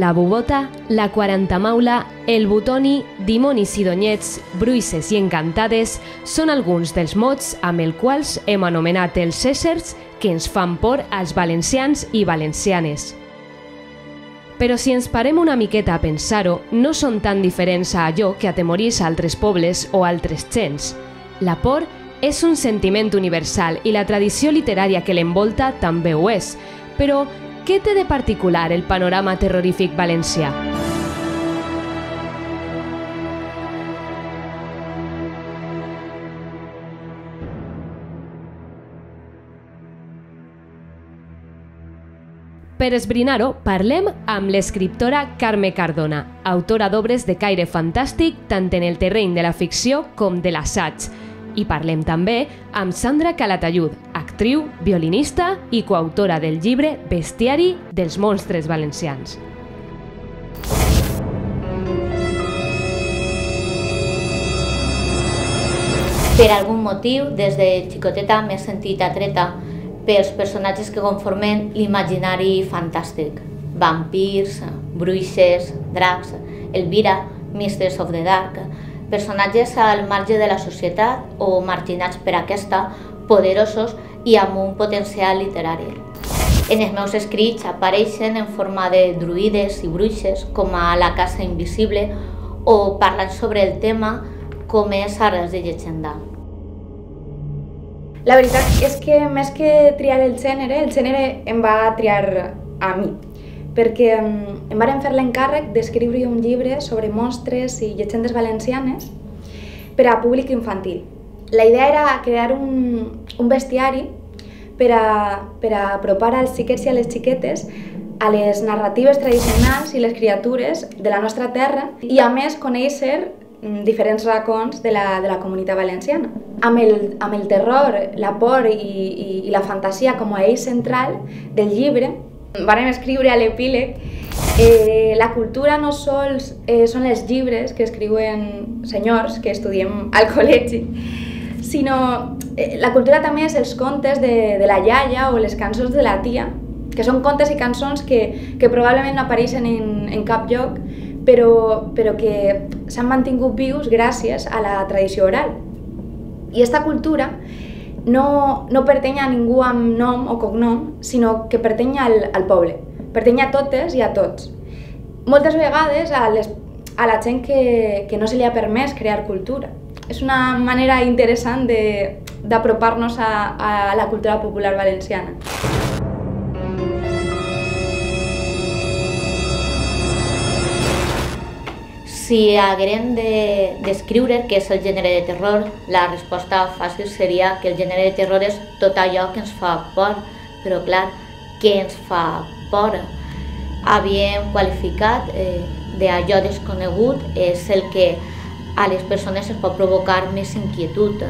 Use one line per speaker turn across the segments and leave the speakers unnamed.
la bubota, la quarantamaula, el butoni, dimonis i donyets, bruixes i encantades són alguns dels mots amb els quals hem anomenat els éssers que ens fan por als valencians i valencianes. Però si ens parem una miqueta a pensar-ho, no són tan diferents a allò que atemorís altres pobles o altres gens. La por és un sentiment universal i la tradició literària que l'envolta també ho és, però què té de particular el panorama terrorífic valencià? Per esbrinar-ho, parlem amb l'escriptora Carme Cardona, autora d'obres de caire fantàstic tant en el terreny de la ficció com de l'assaig, i parlem també amb Sandra Calatayud, actriu, violinista i coautora del llibre Bestiari dels monstres valencians.
Per algun motiu, des de xicoteta m'he sentit atreta pels personatges que conformen l'imaginari fantàstic. Vampirs, bruixes, dracs, Elvira, Mistress of the Dark, personatges al marge de la societat o marginats per aquesta, poderosos i amb un potencial literari. En els meus escrits apareixen en forma de druides i bruixes, com a La casa invisible, o parlen sobre el tema com és Arrels de llegenda.
La veritat és que més que triar el gènere, el gènere em va triar a mi perquè em varen fer l'encàrrec d'escriure un llibre sobre monstres i llegendes valencianes per a públic infantil. La idea era crear un, un bestiari per a, per a apropar als xiquets i a les xiquetes a les narratives tradicionals i les criatures de la nostra terra i a més conèixer mm, diferents racons de la, de la comunitat valenciana. Amb el, amb el terror, la por i, i, i la fantasia com a eix central del llibre, Vàrem escriure a l'epíleg eh, la cultura no sols eh, són els llibres que escriuen senyors que estudiem al col·legi, sinó eh, la cultura també és els contes de, de la iaia o les cançons de la tia, que són contes i cançons que, que probablement no apareixen en, en cap lloc, però, però que s'han mantingut vius gràcies a la tradició oral. I aquesta cultura no, no pertany a ningú amb nom o cognom, sinó que pertany al, al poble, pertany a totes i a tots. Moltes vegades a, les, a la gent que, que no se li ha permès crear cultura. És una manera interessant d'apropar-nos a, a la cultura popular valenciana.
Si haguérem de descriure què és el gènere de terror, la resposta fàcil seria que el gènere de terror és tot allò que ens fa por, però clar, què ens fa por? Havíem qualificat eh, d'allò desconegut és el que a les persones es pot provocar més inquietud.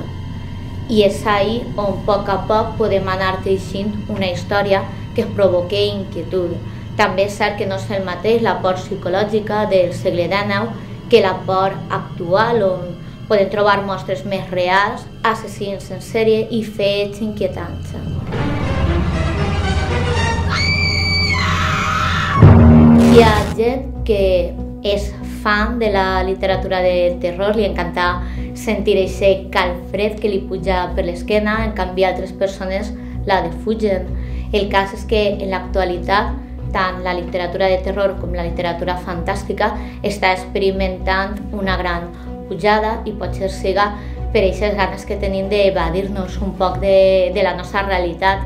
I és ahí on a poc a poc podem anar teixint una història que es provoqui inquietud. També és cert que no és el mateix la por psicològica del segle XIX que la por actual, on podem trobar mostres més reals, assassins en sèrie i fets inquietants. Hi ha gent que és fan de la literatura de terror, li encanta sentir aquest calfred que li puja per l'esquena, en canvi altres persones la defugen. El cas és que en l'actualitat tant la literatura de terror com la literatura fantàstica està experimentant una gran pujada i potser siga per aquestes ganes que tenim d'evadir-nos un poc de, de la nostra realitat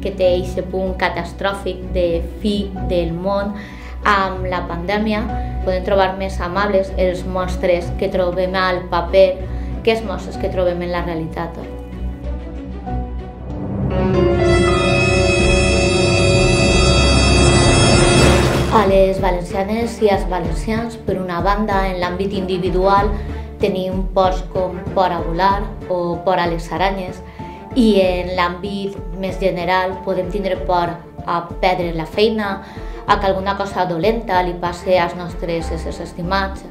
que té aquest punt catastròfic de fi del món amb la pandèmia podem trobar més amables els mostres que trobem al paper que els mostres que trobem en la realitat. A les valencianes i als valencians, per una banda, en l'àmbit individual, tenim ports com por a volar o por a les aranyes i en l'àmbit més general podem tindre por a perdre la feina, a que alguna cosa dolenta li passi als nostres éssers estimats,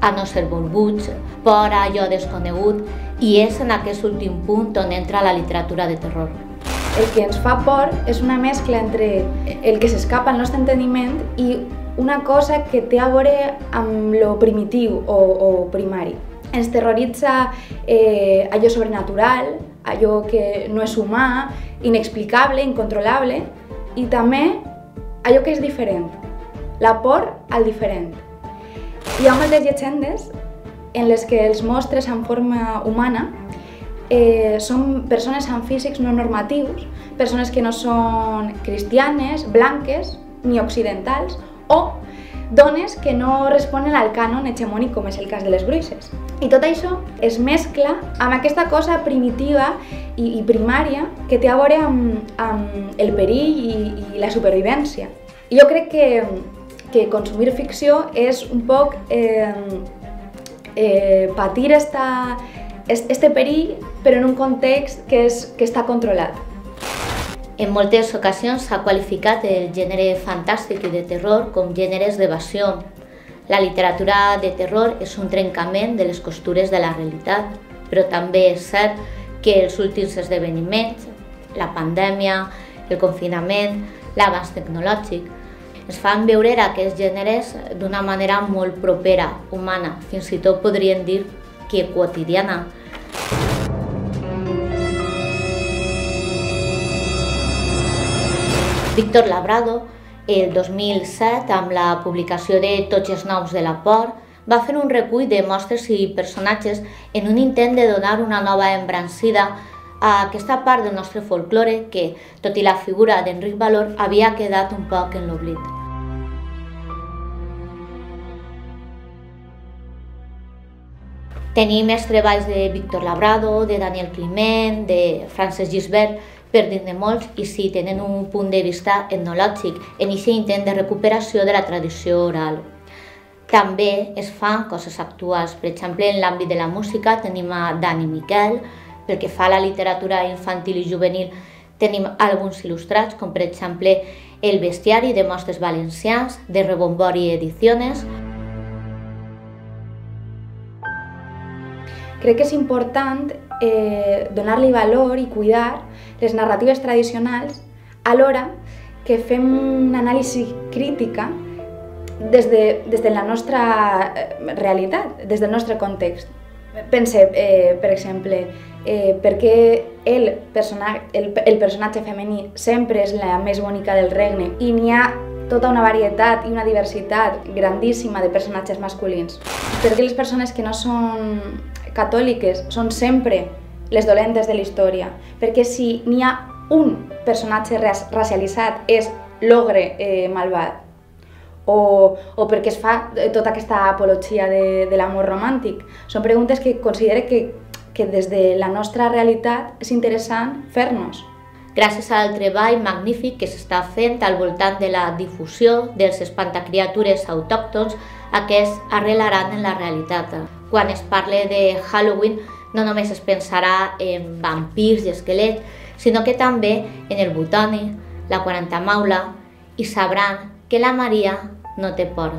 a no ser volguts, por a allò desconegut, i és en aquest últim punt on entra la literatura de terror
el que ens fa por és una mescla entre el que s'escapa al nostre enteniment i una cosa que té a veure amb lo primitiu o, o primari. Ens terroritza eh, allò sobrenatural, allò que no és humà, inexplicable, incontrolable, i també allò que és diferent, la por al diferent. Hi ha moltes llegendes en les que els mostres en forma humana eh, són persones amb físics no normatius, persones que no són cristianes, blanques ni occidentals, o dones que no responen al cànon hegemònic com és el cas de les bruixes. I tot això es mescla amb aquesta cosa primitiva i, i primària que té a veure amb, amb el perill i, i la supervivència. I jo crec que, que consumir ficció és un poc eh, eh, patir esta, este perill però en un context que, és, que està controlat.
En moltes ocasions s'ha qualificat el gènere fantàstic i de terror com gèneres d'evasió. La literatura de terror és un trencament de les costures de la realitat, però també és cert que els últims esdeveniments, la pandèmia, el confinament, l'avanç tecnològic, es fan veure aquests gèneres d'una manera molt propera, humana, fins i tot podríem dir que quotidiana. Víctor Labrado, el 2007, amb la publicació de Tots els noms de la por, va fer un recull de mostres i personatges en un intent de donar una nova embrancida a aquesta part del nostre folklore que, tot i la figura d'Enric Valor, havia quedat un poc en l'oblit. Tenim els treballs de Víctor Labrado, de Daniel Climent, de Frances Gisbert, per dir de molts, i sí, tenen un punt de vista etnològic en aquest intent de recuperació de la tradició oral. També es fan coses actuals. Per exemple, en l'àmbit de la música tenim a Dani Miquel, pel que fa a la literatura infantil i juvenil tenim alguns il·lustrats, com per exemple El bestiari de mostres valencians, de Rebombori Ediciones,
crec que és important eh, donar-li valor i cuidar les narratives tradicionals alhora que fem una anàlisi crítica des de, des de la nostra eh, realitat, des del nostre context. Pense, eh, per exemple, eh, per què el, persona, el, el personatge femení sempre és la més bonica del regne i n'hi ha tota una varietat i una diversitat grandíssima de personatges masculins. Per què les persones que no són catòliques són sempre les dolentes de la història, perquè si n'hi ha un personatge racialitzat és l'ogre eh, malvat, o, o perquè es fa tota aquesta apologia de, de l'amor romàntic. Són preguntes que considero que, que des de la nostra realitat és interessant fer-nos.
Gràcies al treball magnífic que s'està fent al voltant de la difusió dels espantacriatures autòctons, aquests arrelaran en la realitat quan es parle de Halloween no només es pensarà en vampirs i esquelets, sinó que també en el butoni, la 40 maula i sabran que la Maria no té por.